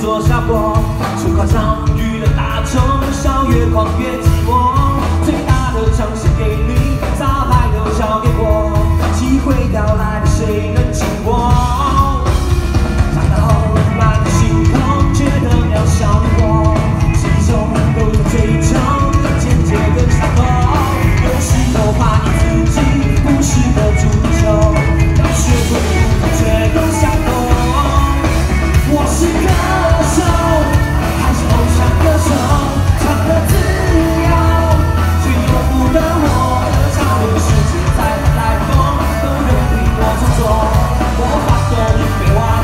做傻瓜从高潮娱乐大从笑越狂越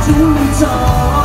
出走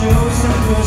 Deus é